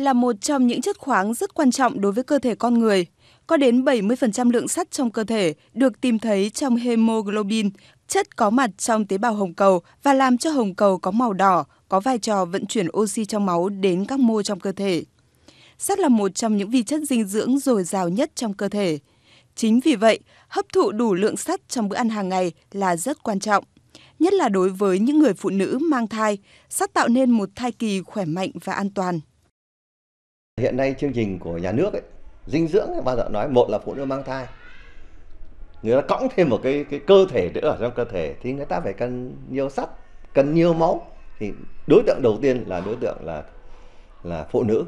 Là một trong những chất khoáng rất quan trọng đối với cơ thể con người. Có đến 70% lượng sắt trong cơ thể được tìm thấy trong hemoglobin, chất có mặt trong tế bào hồng cầu và làm cho hồng cầu có màu đỏ, có vai trò vận chuyển oxy trong máu đến các mô trong cơ thể. Sắt là một trong những vi chất dinh dưỡng dồi dào nhất trong cơ thể. Chính vì vậy, hấp thụ đủ lượng sắt trong bữa ăn hàng ngày là rất quan trọng. Nhất là đối với những người phụ nữ mang thai, sắt tạo nên một thai kỳ khỏe mạnh và an toàn. Hiện nay chương trình của nhà nước ấy, dinh dưỡng bao giờ nói một là phụ nữ mang thai. Người ta cõng thêm một cái cái cơ thể nữa ở trong cơ thể thì người ta phải cần nhiều sắt cần nhiều máu. Thì đối tượng đầu tiên là đối tượng là là phụ nữ.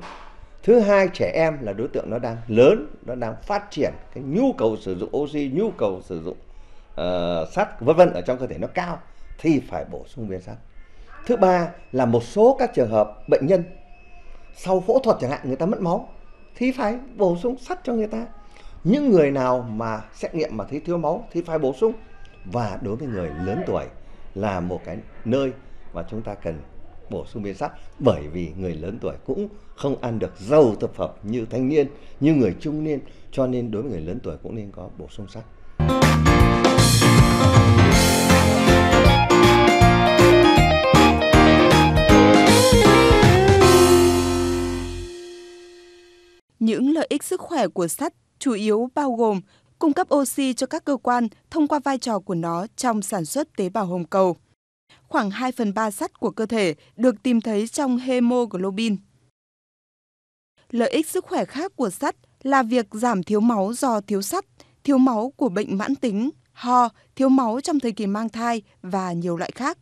Thứ hai trẻ em là đối tượng nó đang lớn nó đang phát triển cái nhu cầu sử dụng oxy nhu cầu sử dụng uh, sắt vân vân ở trong cơ thể nó cao thì phải bổ sung viên sắt. Thứ ba là một số các trường hợp bệnh nhân sau phẫu thuật chẳng hạn, người ta mất máu. Thì phải bổ sung sắt cho người ta. Những người nào mà xét nghiệm mà thấy thiếu máu thì phải bổ sung. Và đối với người lớn tuổi là một cái nơi mà chúng ta cần bổ sung viên sắt. Bởi vì người lớn tuổi cũng không ăn được dầu thực phẩm như thanh niên, như người trung niên. Cho nên đối với người lớn tuổi cũng nên có bổ sung sắt. Những lợi ích sức khỏe của sắt chủ yếu bao gồm cung cấp oxy cho các cơ quan thông qua vai trò của nó trong sản xuất tế bào hồng cầu. Khoảng 2 phần 3 sắt của cơ thể được tìm thấy trong hemoglobin. Lợi ích sức khỏe khác của sắt là việc giảm thiếu máu do thiếu sắt, thiếu máu của bệnh mãn tính, ho, thiếu máu trong thời kỳ mang thai và nhiều loại khác.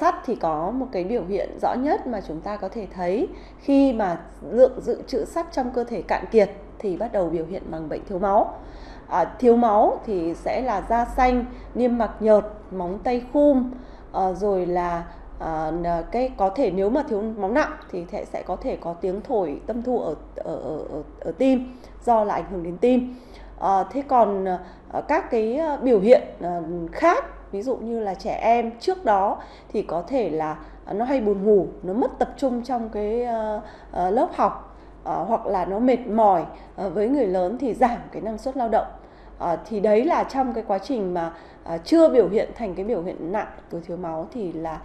Sắt thì có một cái biểu hiện rõ nhất mà chúng ta có thể thấy khi mà lượng dự trữ sắt trong cơ thể cạn kiệt thì bắt đầu biểu hiện bằng bệnh thiếu máu. À, thiếu máu thì sẽ là da xanh, niêm mạc nhợt, móng tay khum, à, rồi là à, cái có thể nếu mà thiếu máu nặng thì sẽ sẽ có thể có tiếng thổi tâm thu ở ở ở, ở tim do là ảnh hưởng đến tim. À, thế còn à, các cái biểu hiện à, khác ví dụ như là trẻ em trước đó thì có thể là nó hay buồn ngủ, nó mất tập trung trong cái ờ, ờ, lớp học ờ, hoặc là nó mệt mỏi với người lớn thì giảm cái năng suất lao động. Thì đấy là trong cái quá trình mà chưa biểu hiện thành cái biểu hiện nặng của thiếu máu thì là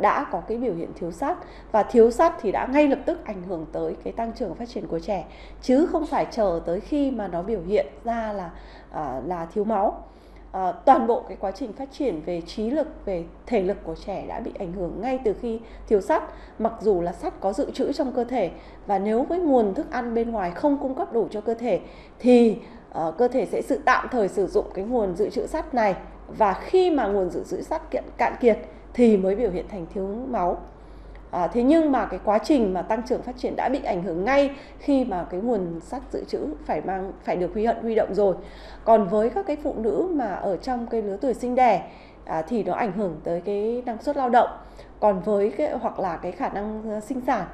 đã có cái biểu hiện thiếu sắt. Và thiếu sắt thì đã ngay lập tức ảnh hưởng tới cái tăng trưởng phát triển của trẻ, chứ không phải chờ tới khi mà nó biểu hiện ra là là thiếu máu. Ờ, toàn bộ cái quá trình phát triển về trí lực về thể lực của trẻ đã bị ảnh hưởng ngay từ khi thiếu sắt. Mặc dù là sắt có dự trữ trong cơ thể và nếu với nguồn thức ăn bên ngoài không cung cấp đủ cho cơ thể thì uh, cơ thể sẽ sự tạm thời sử dụng cái nguồn dự trữ sắt này và khi mà nguồn dự trữ sắt cạn kiệt thì mới biểu hiện thành thiếu máu. À, thế nhưng mà cái quá trình mà tăng trưởng phát triển đã bị ảnh hưởng ngay khi mà cái nguồn sắt dự trữ phải mang phải được huy hận huy động rồi. Còn với các cái phụ nữ mà ở trong cái lứa tuổi sinh đẻ à, thì nó ảnh hưởng tới cái năng suất lao động. Còn với cái hoặc là cái khả năng ờ, sinh sản.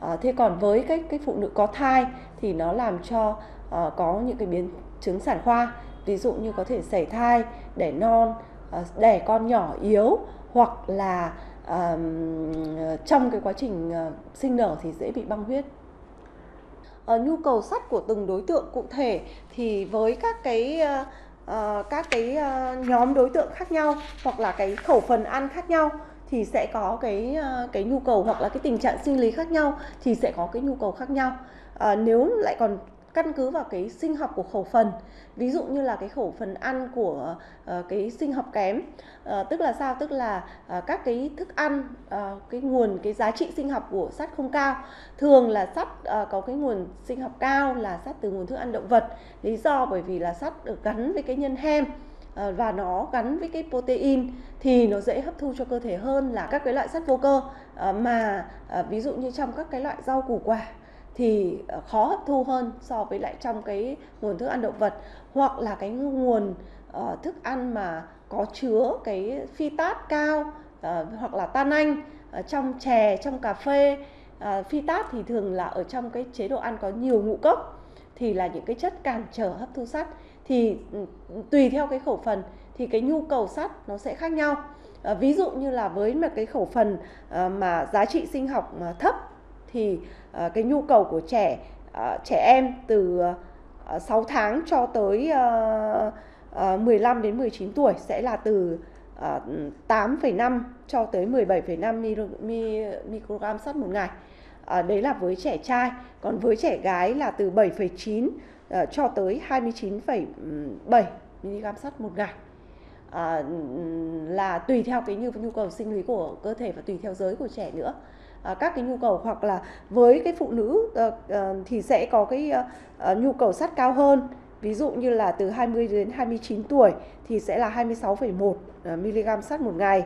À, thế còn với cái cái phụ nữ có thai thì nó làm cho à, có những cái biến chứng sản khoa, ví dụ như có thể sảy thai, đẻ non, à, đẻ con nhỏ yếu hoặc là à, trong cái quá trình ờ, sinh nở thì dễ bị băng huyết. À, nhu cầu sắt của từng đối tượng cụ thể thì với các cái à, các cái à, nhóm đối tượng khác nhau hoặc là cái khẩu phần ăn khác nhau thì sẽ có cái cái nhu cầu hoặc là cái tình trạng sinh lý khác nhau thì sẽ có cái nhu cầu khác nhau. À, nếu lại còn căn cứ vào cái sinh học của khẩu phần ví dụ như là cái khẩu phần ăn của uh, cái sinh học kém uh, tức là sao? Tức là uh, các cái thức ăn uh, cái nguồn cái giá trị sinh học của sắt không cao. Thường là sắt uh, có cái nguồn sinh học cao là sắt từ nguồn thức ăn động vật. Lý do bởi vì là sắt được gắn với cái nhân hem và nó gắn với cái protein thì nó dễ hấp thu cho cơ thể hơn là các cái loại sắt vô cơ. Mà ví dụ như trong các cái loại rau củ quả thì ờ, khó hấp thu hơn so với lại trong cái nguồn thức ăn động vật. Hoặc là cái nguồn uh, thức ăn mà có chứa cái phi tát cao uh, hoặc là tan anh uh, trong chè trong cà phê. Uh, phi tát thì thường là ở trong cái chế độ ăn có nhiều ngũ cốc thì là những cái chất cản trở hấp thu sắt. Thì ừ, tùy theo cái khẩu phần thì cái nhu cầu sắt nó sẽ khác nhau. À, ví dụ như là với một cái khẩu phần à, mà giá trị sinh học mà thấp thì uh, cái nhu cầu của trẻ uh, trẻ em từ ờ, uh, 6 tháng cho tới uh, uh, 15 đến 19 tuổi sẽ là từ uh, 8,5 cho tới 17,5 microgram sắt một ngày. À, đấy là với trẻ trai, còn với trẻ gái là từ 7,9 uh, cho tới 29,7 mg sắt một ngày. À, là tùy theo cái nhu, nhu cầu sinh lý của cơ thể và tùy theo giới của trẻ nữa. Ờ, các cái nhu cầu hoặc là với cái phụ nữ ờ, ờ, thì sẽ có cái nhu cầu sắt cao hơn. Ví dụ như là từ 20 đến 29 tuổi thì sẽ là 26,1 mg sắt một ngày.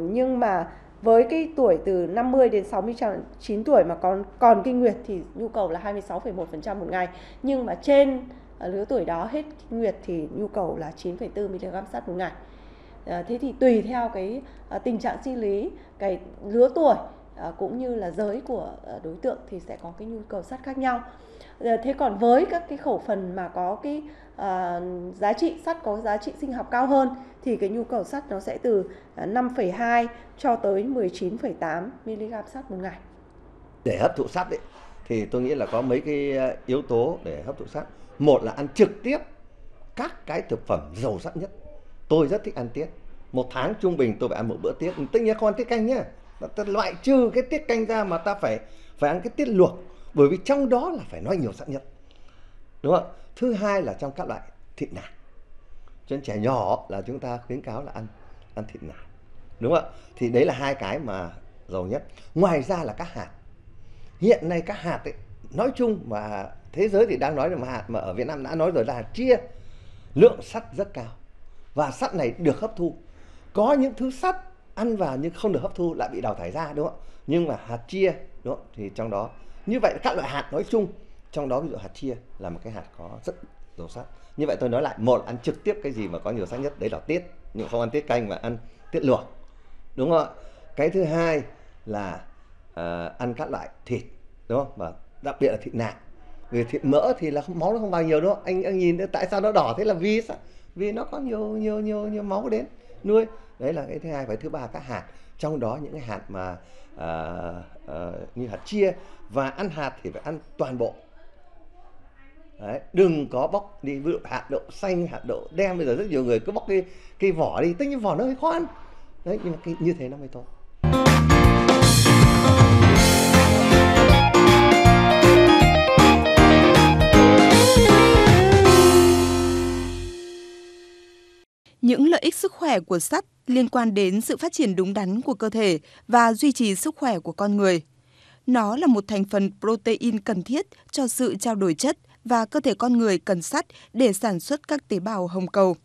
Nhưng mà với cái tuổi từ 50 đến 69 tuổi mà còn còn kinh nguyệt thì nhu cầu là 26,1% một ngày. Nhưng mà trên lứa tuổi đó hết kinh nguyệt thì nhu cầu là 9,4 mg sắt một ngày. Ờ, thế thì tùy theo cái ờ, tình trạng sinh lý cái lứa tuổi ờ, cũng như là giới của đối tượng thì sẽ có cái nhu cầu sắt khác nhau thế còn với các cái khẩu phần mà có cái giá trị sắt có giá trị sinh học cao hơn thì cái nhu cầu sắt nó sẽ từ 5,2 cho tới 19,8 mg sắt một ngày. Để hấp thụ sắt thì tôi nghĩ là có mấy cái yếu tố để hấp thụ sắt. Một là ăn trực tiếp các cái thực phẩm giàu sắt nhất. Tôi rất thích ăn tiết. Một tháng trung bình tôi phải ăn một bữa tiết. Tất nhiên không ăn tiết canh nhá. Ta loại trừ cái tiết canh ra mà ta phải phải ăn cái tiết luộc. Bởi vì trong đó là phải nói nhiều sẵn nhất. Đúng không? Thứ hai là trong các loại thịt nạc. Cho nên trẻ nhỏ là chúng ta khuyến cáo là ăn ăn thịt nạc. Đúng không? Ạ thì đấy là hai cái mà giàu nhất. Ngoài ra là các hạt. Hiện nay các hạt ấy, nói chung mà thế giới thì đang nói là hạt mà ở Việt Nam đã nói rồi là hạt chia lượng sắt rất cao và sắt này được hấp thu. Có những thứ sắt ăn vào nhưng không được hấp thu lại bị đào thải ra đúng không nhưng mà hạt chia đúng không? thì trong đó như vậy các loại hạt nói chung trong đó ví dụ hạt chia là một cái hạt có rất nhiều sắt. Như vậy tôi nói lại một ăn trực tiếp cái gì mà có nhiều sắt nhất đấy là tiết. Nhưng không ăn tiết canh mà ăn tiết luộc đúng không ạ? Cái thứ hai là uh, ăn các loại thịt đúng không? Và đặc biệt là thịt nạc. Vì thịt mỡ thì là máu nó không bao nhiêu đâu anh anh nhìn tại sao nó đỏ thế là vì sao vì nó có nhiều nhiều nhiều nhiều máu đến. Nuôi. Đấy là cái thứ hai và thứ ba các hạt. Trong đó những cái hạt mà uh, uh, như hạt chia và ăn hạt thì phải ăn toàn bộ. Đấy, đừng có bóc đi. Ví dụ hạt đậu xanh hạt đậu đen bây giờ rất nhiều người cứ bóc cái cái vỏ đi. Tất nhiên vỏ nó hơi khó ăn đấy nhưng mà cái, như thế nó mới tốt. Những lợi ích sức khỏe của sắt liên quan đến sự phát triển đúng đắn của cơ thể và duy trì sức khỏe của con người. Nó là một thành phần protein cần thiết cho sự trao đổi chất và cơ thể con người cần sắt để sản xuất các tế bào hồng cầu.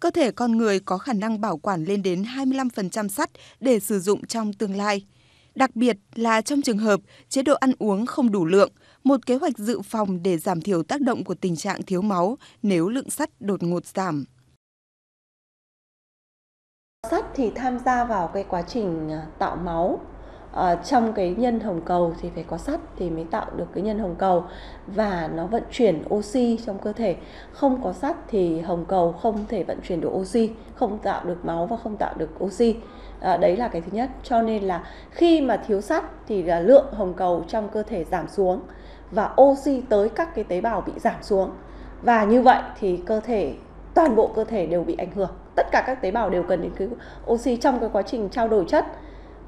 Cơ thể con người có khả năng bảo quản lên đến 25% sắt để sử dụng trong tương lai. Đặc biệt là trong trường hợp chế độ ăn uống không đủ lượng, một kế hoạch dự phòng để giảm thiểu tác động của tình trạng thiếu máu nếu lượng sắt đột ngột giảm. Sắt thì tham gia vào cái quá trình à, tạo máu. Uh, trong cái nhân hồng cầu thì phải có sắt thì mới tạo được cái nhân hồng cầu. Và nó vận chuyển oxy trong cơ thể. Không có sắt thì hồng cầu không thể vận chuyển được oxy không tạo được máu và không tạo được oxy. À, đấy là cái thứ nhất. Cho nên là khi mà thiếu sắt thì là lượng hồng cầu trong cơ thể giảm xuống và oxy tới các cái tế bào bị giảm xuống. Và như vậy thì cơ thể toàn bộ cơ thể đều bị ảnh hưởng tất cả các tế bào đều cần đến cái oxy trong cái quá trình trao đổi chất.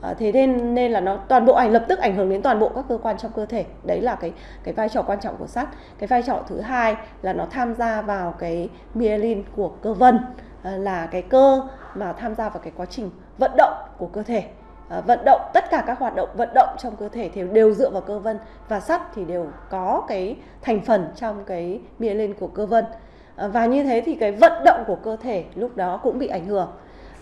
À, thế nên nên là nó toàn bộ ảnh lập tức ảnh hưởng đến toàn bộ các cơ quan trong cơ thể. Đấy là cái cái vai trò quan trọng của sắt. Cái vai trò thứ hai là nó tham gia vào cái myelin của cơ vân à, là cái cơ mà tham gia vào cái quá trình vận động của cơ thể. À, vận động tất cả các hoạt động vận động trong cơ thể thì đều dựa vào cơ vân và sắt thì đều có cái thành phần trong cái myelin của cơ vân. Ờ, và như thế thì cái vận động của cơ thể lúc đó cũng bị ảnh hưởng.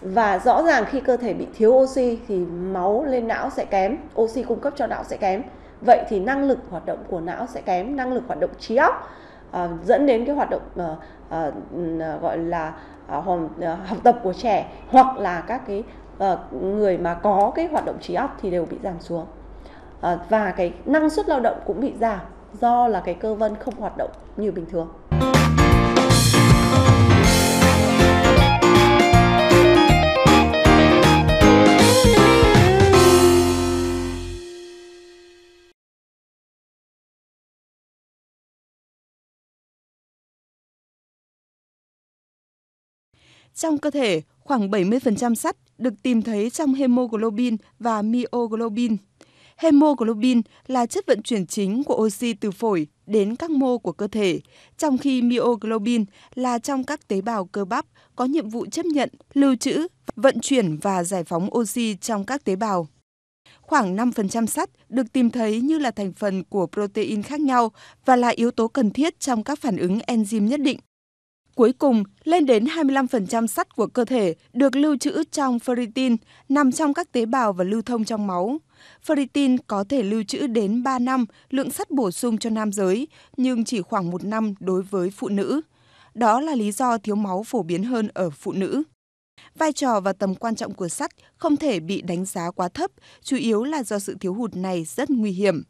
Và rõ ràng khi cơ thể bị thiếu oxy thì máu lên não sẽ kém oxy cung cấp cho não sẽ kém. Vậy thì năng lực hoạt động của não sẽ kém năng lực hoạt động trí óc à, dẫn đến cái hoạt động à, à, gọi là à, học tập của trẻ hoặc là các cái à, người mà có cái hoạt động trí óc thì đều bị giảm xuống. À, và cái năng suất lao động cũng bị giảm do là cái cơ vân không hoạt động như bình thường. Trong cơ thể, khoảng 70% sắt được tìm thấy trong hemoglobin và myoglobin. Hemoglobin là chất vận chuyển chính của oxy từ phổi đến các mô của cơ thể, trong khi myoglobin là trong các tế bào cơ bắp có nhiệm vụ chấp nhận, lưu trữ, vận chuyển và giải phóng oxy trong các tế bào. Khoảng 5% sắt được tìm thấy như là thành phần của protein khác nhau và là yếu tố cần thiết trong các phản ứng enzyme nhất định. Cuối cùng, lên đến 25% sắt của cơ thể được lưu trữ trong ferritin, nằm trong các tế bào và lưu thông trong máu. Ferritin có thể lưu trữ đến 3 năm lượng sắt bổ sung cho nam giới, nhưng chỉ khoảng 1 năm đối với phụ nữ. Đó là lý do thiếu máu phổ biến hơn ở phụ nữ. Vai trò và tầm quan trọng của sắt không thể bị đánh giá quá thấp, chủ yếu là do sự thiếu hụt này rất nguy hiểm.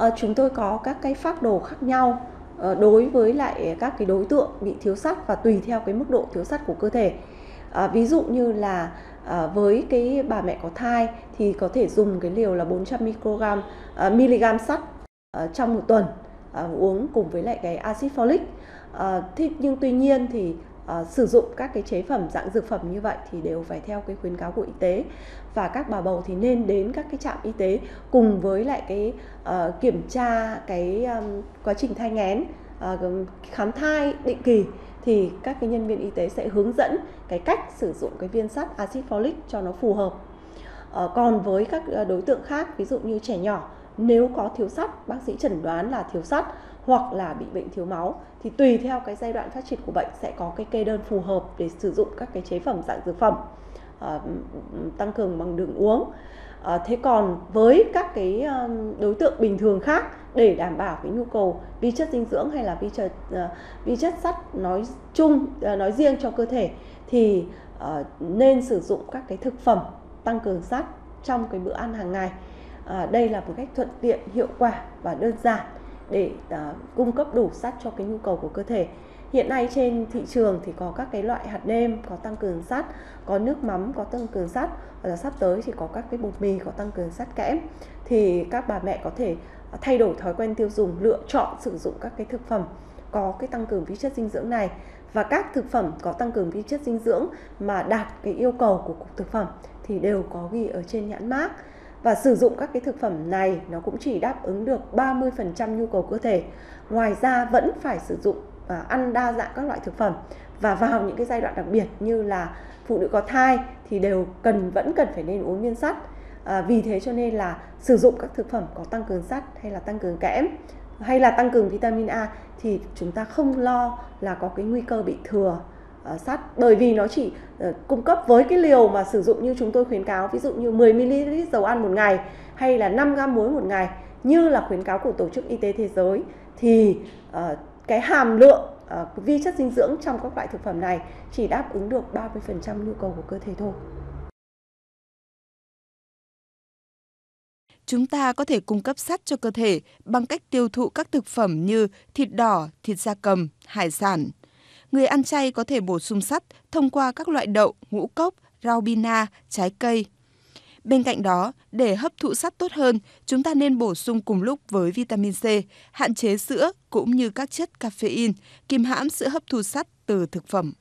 Ờ, chúng tôi có các cái phác đồ khác nhau ờ, đối với lại các cái đối tượng bị thiếu sắt và tùy theo cái mức độ thiếu sắt của cơ thể. À, ví dụ như là à, với cái bà mẹ có thai thì có thể dùng cái liều là 400 microgram à, mg sắt à, trong một tuần à, uống cùng với lại cái axit folic. À, thế nhưng tuy nhiên thì uh, sử dụng các cái chế phẩm dạng dược phẩm như vậy thì đều phải theo cái khuyến cáo của y tế và các bà bầu thì nên đến các cái trạm y tế cùng với lại cái uh, kiểm tra cái um, quá trình thai nghén uh, ờ, khám thai định kỳ thì các cái nhân viên y tế sẽ hướng dẫn cái cách sử dụng cái viên sắt axit folic cho nó phù hợp. Uh, còn với các đối tượng khác ví dụ như trẻ nhỏ nếu có thiếu sắt bác sĩ chẩn đoán là thiếu sắt hoặc là bị bệnh thiếu máu thì tùy theo cái giai đoạn phát triển của bệnh sẽ có cái kê đơn phù hợp để sử dụng các cái chế phẩm dạng dược phẩm uh, tăng cường bằng đường uống. Uh, thế còn với các cái ờ, đối tượng bình thường khác để đảm bảo cái nhu cầu vi chất dinh dưỡng hay là vi chất uh, vi chất sắt nói chung uh, nói riêng cho cơ thể thì uh, nên sử dụng các cái thực phẩm tăng cường sắt trong cái bữa ăn hàng ngày à, đây là một cách thuận tiện hiệu quả và đơn giản để à, cung cấp đủ sắt cho cái nhu cầu của cơ thể. Hiện nay trên thị trường thì có các cái loại hạt nêm có tăng cường sắt có nước mắm có tăng cường sắt và sắp tới thì có các cái bột mì có tăng cường sắt kẽm. Thì các bà mẹ có thể thay đổi thói quen tiêu dùng lựa chọn sử dụng các cái thực phẩm có cái tăng cường vi chất dinh dưỡng này. Và các thực phẩm có tăng cường vi chất dinh dưỡng mà đạt cái yêu cầu của cục thực phẩm thì đều có ghi ở trên nhãn mác và sử dụng các cái thực phẩm này nó cũng chỉ đáp ứng được 30% nhu cầu cơ thể. Ngoài ra vẫn phải sử dụng và ăn đa dạng các loại thực phẩm và vào những cái giai đoạn đặc biệt như là phụ nữ có thai thì đều cần vẫn cần phải nên uống viên sắt. À, vì thế cho nên là sử dụng các thực phẩm có tăng cường sắt hay là tăng cường kẽm hay là tăng cường vitamin A thì chúng ta không lo là có cái nguy cơ bị thừa Ờ, sắt bởi vì nó chỉ ờ, cung cấp với cái liều mà sử dụng như chúng tôi khuyến cáo ví dụ như 10 ml dầu ăn một ngày hay là 5 gam muối một ngày như là khuyến cáo của tổ chức y tế thế giới thì ờ, cái hàm lượng vi chất dinh dưỡng trong các loại thực phẩm này chỉ đáp ứng được 30% nhu cầu của cơ thể thôi. Chúng ta có thể cung cấp sắt cho cơ thể bằng cách tiêu thụ các thực phẩm như thịt đỏ, thịt da cầm, hải sản người ăn chay có thể bổ sung sắt thông qua các loại đậu, ngũ cốc, rau bina, trái cây. Bên cạnh đó, để hấp thụ sắt tốt hơn, chúng ta nên bổ sung cùng lúc với vitamin C, hạn chế sữa cũng như các chất caffeine, kìm hãm sự hấp thụ sắt từ thực phẩm.